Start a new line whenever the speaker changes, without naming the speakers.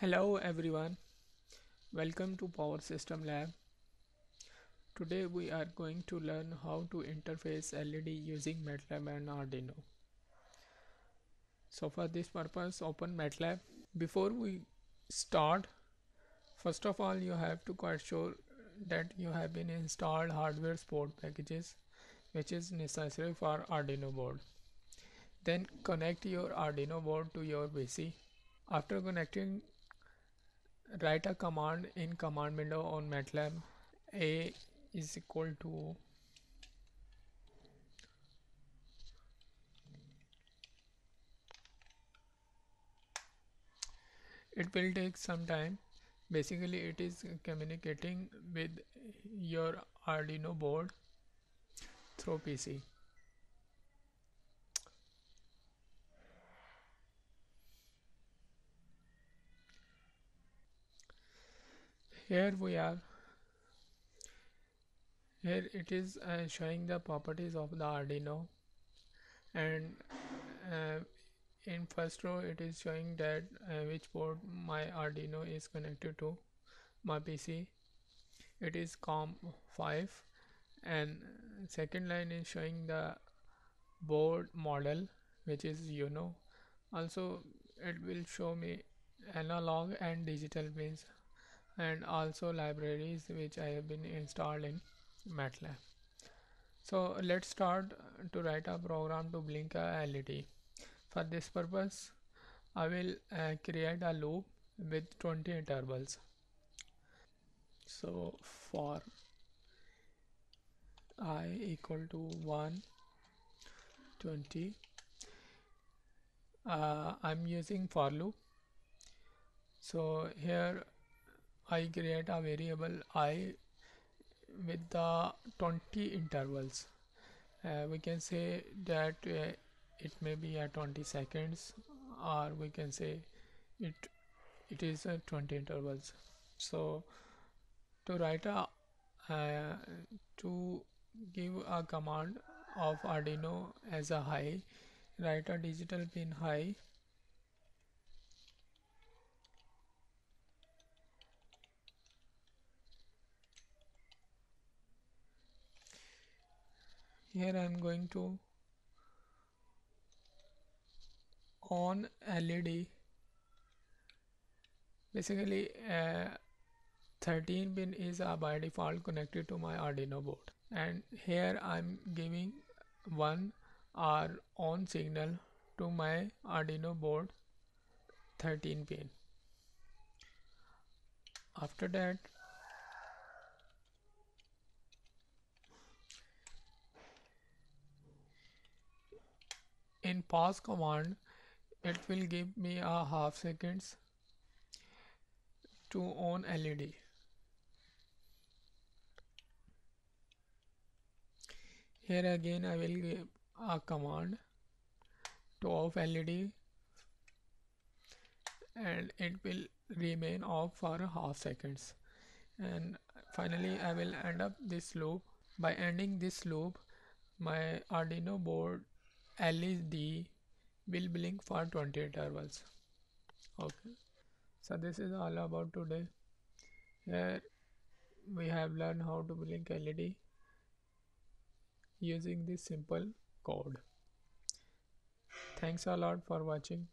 Hello everyone, welcome to Power System Lab. Today we are going to learn how to interface LED using MATLAB and Arduino. So for this purpose open MATLAB. Before we start, first of all you have to quite sure that you have been installed hardware support packages which is necessary for Arduino board. Then connect your Arduino board to your PC. After connecting write a command in command window on MATLAB a is equal to it will take some time. Basically it is communicating with your Arduino board through PC here we are. Here it is uh, showing the properties of the Arduino. And uh, in first row it is showing that uh, which port my Arduino is connected to my PC it is COM5 and second line is showing the board model which is UNO. Also it will show me analog and digital pins and also libraries which I have been installed in MATLAB. So let's start to write a program to blink a LED. For this purpose, I will uh, create a loop with 20 intervals. So for i equal to 1 20 uh, I'm using for loop so here I create a variable i with the 20 intervals. Uh, we can say that uh, it may be at 20 seconds or we can say it it is uh, 20 intervals. So to write a uh, to give a command of Arduino as a high write a digital pin high here I am going to on LED basically uh, 13 pin is uh, by default connected to my Arduino board. And here I'm giving one R on signal to my Arduino board 13 pin. After that in pause command it will give me a half seconds to on LED here again I will give a command to off LED and it will remain off for a half seconds. And finally I will end up this loop. By ending this loop my Arduino board LED will blink for 20 intervals okay. So this is all about today here we have learned how to blink LED using this simple code. Thanks a lot for watching